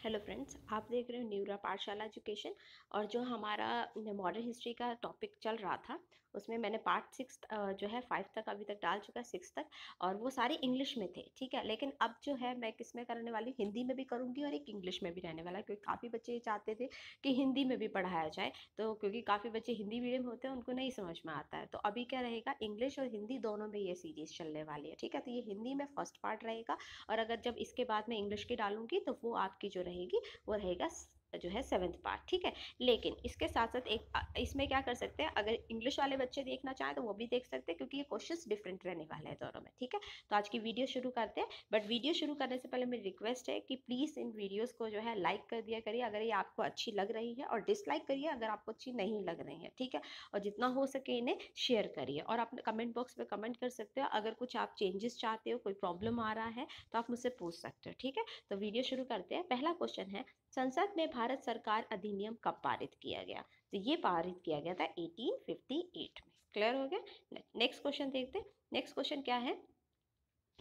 Hello friends आप देख रहे हो न्यूरा पाठशाला एजुकेशन और जो हमारा मॉडर्न हिस्ट्री का टॉपिक चल रहा था, उसमें मैंने पार्ट सिक्स जो है फाइव तक अभी तक डाल चुका है सिक्स तक और वो सारे इंग्लिश में थे, ठीक है? लेकिन अब जो है मैं किसमें करने वाली हिंदी में भी करूँगी और एक इंग्लिश में भी रहने वाला क्योंकि काफ़ी बच्चे ये चाहते थे कि हिंदी में भी पढ़ाया जाए तो क्योंकि काफ़ी बच्चे हिंदी मीडियम होते हैं, उनको नहीं समझ में आता है। तो अभी क्या रहेगा इंग्लिश और हिंदी दोनों में ये सीरीज़ चलने वाली है, ठीक है? तो ये हिंदी में फ़र्स्ट पार्ट रहेगा और अगर जब इसके बाद मैं इंग्लिश की डालूँगी तो वो आपकी जो रहेगी वो रहेगा जो है सेवन्थ पार्ट ठीक है? लेकिन इसके साथ साथ एक इसमें क्या कर सकते हैं? अगर इंग्लिश वाले बच्चे देखना चाहें तो वो भी देख सकते हैं, क्योंकि ये क्वेश्चंस डिफरेंट रहने वाले हैं दोनों में, ठीक है? तो आज की वीडियो शुरू करते हैं बट वीडियो शुरू करने से पहले मेरी रिक्वेस्ट है कि प्लीज़ इन वीडियोज़ को जो है लाइक कर दिया करिए, अगर ये आपको अच्छी लग रही है, और डिसलाइक करिए अगर आपको अच्छी नहीं लग रही है, ठीक है? और जितना हो सके इन्हें शेयर करिए, और अपने कमेंट बॉक्स में कमेंट कर सकते हो, अगर कुछ आप चेंजेस चाहते हो, कोई प्रॉब्लम आ रहा है तो आप मुझसे पूछ सकते हो, ठीक है? तो वीडियो शुरू करते हैं, पहला क्वेश्चन है, संसद में भारत सरकार अधिनियम कब पारित किया गया? तो ये पारित किया गया था 1858 में। क्लियर हो गया? नेक्स्ट क्वेश्चन देखते हैं। नेक्स्ट क्वेश्चन क्या है?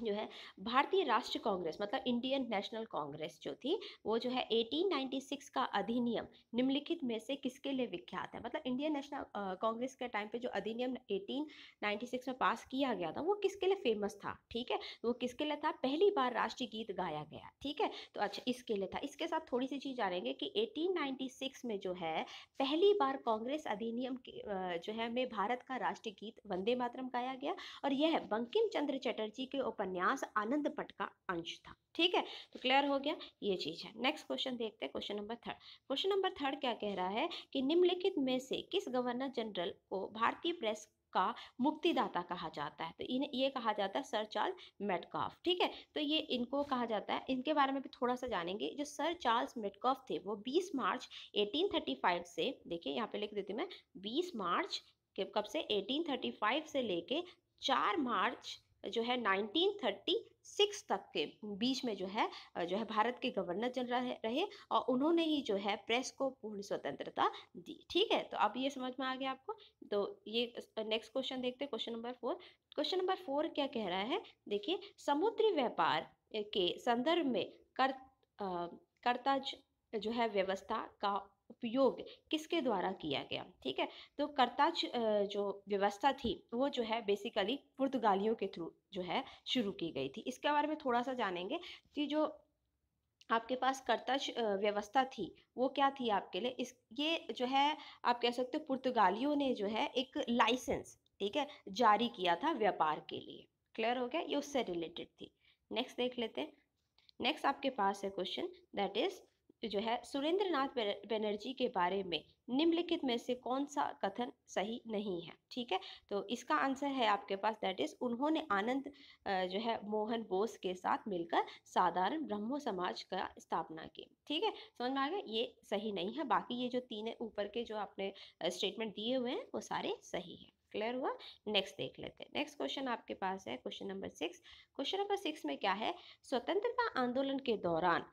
जो है, भारतीय राष्ट्रीय कांग्रेस मतलब इंडियन नेशनल कांग्रेस जो थी, वो जो है 1896 का अधिनियम निम्नलिखित में से किसके लिए विख्यात है? मतलब इंडियन नेशनल कांग्रेस के टाइम पे जो अधिनियम 1896 में पास किया गया था, वो किसके लिए फ़ेमस था? ठीक है? वो किसके लिए था? पहली बार राष्ट्रीय गीत गाया गया, ठीक है? तो अच्छा इसके लिए था। इसके साथ थोड़ी सी चीज़ जानेंगे कि एटीन में जो है, पहली बार कांग्रेस अधिनियम जो है, में भारत का राष्ट्रीय गीत वंदे मातरम गाया गया और यह बंकिम चंद्र चटर्जी के ऊपर उपन्यास आनंद पट का अंश था ठीक है? तो क्लियर हो गया? ये चीज़ है। नेक्स्ट क्वेश्चन देखते हैं question number third question number third क्या कह रहा है कि निम्नलिखित में से किस गवर्नर जनरल को भारतीय प्रेस का मुक्तिदाता कहा जाता है? तो इन्हें ये कहा जाता है सर चार्ल्स मेटकॉफ ठीक है? तो ये इनको कहा जाता है। इनके बारे में भी थोड़ा सा जानेंगे। जो सर चार्ल्स मेटकॉफ थे, वो 20 मार्च 1835 से, देखिए यहाँ पे लिख देती मैं 20 मार्च के, कब से? 1835 से लेके 4 मार्च जो है 1936 तक के बीच में जो है जो है भारत के गवर्नर जनरल रहे और उन्होंने ही जो है प्रेस को पूर्ण स्वतंत्रता दी। ठीक है तो अब ये समझ में आ गया आपको। तो ये नेक्स्ट क्वेश्चन देखते हैं question number four question number four क्या कह रहा है? देखिए, समुद्री व्यापार के संदर्भ में कर करता जो है व्यवस्था का उपयोग किसके द्वारा किया गया? ठीक है? तो करताज जो व्यवस्था थी, वो जो है बेसिकली पुर्तगालियों के थ्रू जो है शुरू की गई थी। इसके बारे में थोड़ा सा जानेंगे कि जो आपके पास कर्तज व्यवस्था थी, वो क्या थी आपके लिए? इस, ये जो है, आप कह सकते हो पुर्तगालियों ने जो है एक लाइसेंस ठीक है, जारी किया था व्यापार के लिए। क्लियर हो गया? ये उससे रिलेटेड थी। नेक्स्ट देख लेते हैं। नेक्स्ट आपके पास है क्वेश्चन दैट इज़ जो है सुरेंद्र नाथ बनर्जी के बारे में निम्नलिखित में से कौन सा कथन सही नहीं है, ठीक है? तो इसका आंसर है आपके पास दैट इज़ उन्होंने आनंद जो है, मोहन बोस के साथ मिलकर साधारण ब्रह्मो समाज का स्थापना की, ठीक है? समझ में आ गया? ये सही नहीं है, बाकी ये जो तीन ऊपर के जो आपने स्टेटमेंट दिए हुए हैं, वो सारे सही हैं। क्लियर हुआ? नेक्स्ट देख लेते हैं। नेक्स्ट क्वेश्चन आपके पास है question number six question number six में क्या है? स्वतंत्रता आंदोलन के दौरान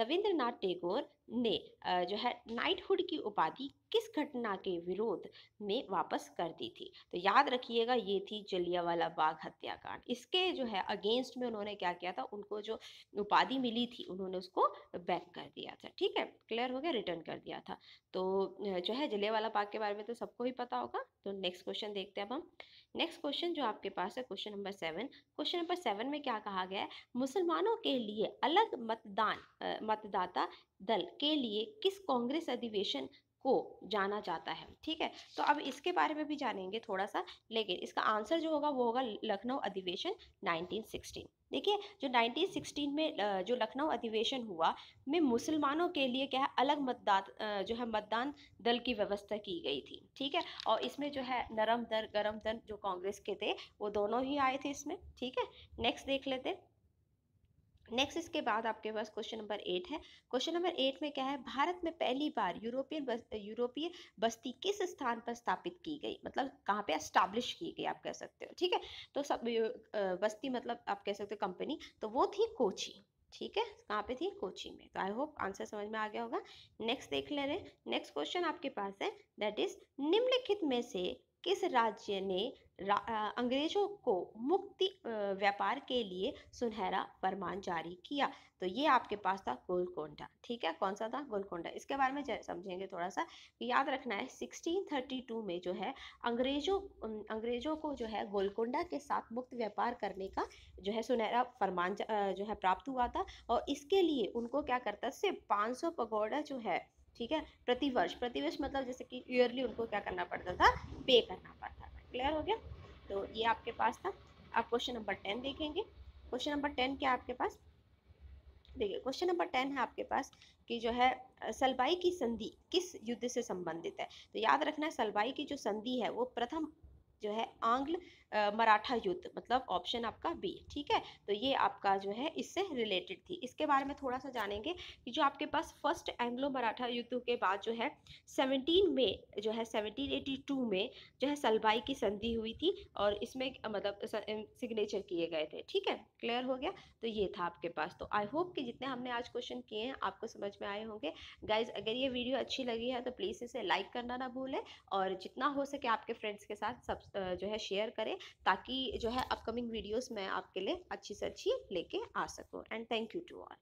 रविंद्रनाथ टैगोर ने जो है नाइटहुड की उपाधि किस घटना के विरोध में वापस कर दी थी? तो याद रखिएगा, ये थी जलियावाला बाग हत्याकांड। इसके जो है अगेंस्ट में उन्होंने क्या किया था? उनको जो उपाधि मिली थी, उन्होंने उसको बैक कर दिया था। ठीक है? क्लियर हो गया? रिटर्न कर दिया था। तो जो है जलियावाला बाग के बारे में तो सबको ही पता होगा। तो नेक्स्ट क्वेश्चन देखते हैं अब हम। नेक्स्ट क्वेश्चन जो आपके पास है question number seven question number seven में क्या कहा गया है? मुसलमानों के लिए अलग मतदान मतदाता दल के लिए किस कांग्रेस अधिवेशन को जाना जाता है, ठीक है? तो अब इसके बारे में भी जानेंगे थोड़ा सा लेकिन इसका आंसर जो होगा वो होगा लखनऊ अधिवेशन 1916 देखिए, जो 1916 में जो लखनऊ अधिवेशन हुआ, में मुसलमानों के लिए क्या है, अलग मतदान जो है मतदान दल की व्यवस्था की गई थी, ठीक है? और इसमें जो है नरम दर, गरम दर जो कांग्रेस के थे, वो दोनों ही आए थे इसमें, ठीक है? नेक्स्ट देख लेते नेक्स्ट इसके बाद आपके पास क्वेश्चन नंबर एट है। क्वेश्चन नंबर एट में क्या है? भारत में पहली बार यूरोपियन बस, यूरोपीय बस्ती किस स्थान पर स्थापित की गई? मतलब कहाँ पे एस्टाब्लिश की गई आप कह सकते हो ठीक है? तो सब बस्ती मतलब आप कह सकते हो कंपनी तो वो थी कोची ठीक है? कहाँ पे थी? कोची में। तो आई होप आंसर समझ में आ गया होगा। नेक्स्ट देख ले रहे नेक्स्ट क्वेश्चन आपके पास है। दैट इज़ निम्नलिखित में से किस राज्य ने अंग्रेज़ों को मुक्ति व्यापार के लिए सुनहरा फरमान जारी किया। तो ये आपके पास था गोलकोंडा, ठीक है? कौन सा था? गोलकोंडा। इसके बारे में समझेंगे थोड़ा सा। याद रखना है 1632 में जो है, अंग्रेज़ों अंग्रेज़ों को जो है गोलकोंडा के साथ मुक्त व्यापार करने का जो है सुनहरा फरमान जो है प्राप्त हुआ था। और इसके लिए उनको क्या करता, सिर्फ़ 500 पगोड़ा जो है, ठीक है, प्रतिवर्ष प्रतिवर्ष मतलब जैसे कि ईयरली उनको क्या करना पड़ता था? पे करना पड़ता क्लियर हो गया? तो ये आपके पास था। आप क्वेश्चन नंबर टेन देखेंगे। क्वेश्चन नंबर टेन क्या आपके पास? देखिए क्वेश्चन नंबर टेन है आपके पास कि जो है, सलबाई की संधि किस युद्ध से संबंधित है? तो याद रखना है, सलबाई की जो संधि है, वो प्रथम जो है, आंग्ल मराठा युद्ध मतलब ऑप्शन आपका बी ठीक है? तो ये आपका जो है, इससे रिलेटेड थी। इसके बारे में थोड़ा सा जानेंगे कि जो आपके पास फ़र्स्ट एंग्लो मराठा युद्ध के बाद जो है 17 में जो है 1782 में जो है सलबाई की संधि हुई थी और इसमें मतलब सिग्नेचर किए गए थे, ठीक है? क्लियर हो गया? तो ये था आपके पास। तो आई होप कि जितने हमने आज क्वेश्चन किए हैं, आपको समझ में आए होंगे। गाइज़ अगर ये वीडियो अच्छी लगी है तो प्लीज़ इसे लाइक करना ना भूलें और जितना हो सके आपके फ्रेंड्स के साथ सब जो है शेयर करें। ताकि जो है अपकमिंग वीडियोस मैं आपके लिए अच्छी से अच्छी लेके आ सकूँ। And thank you to all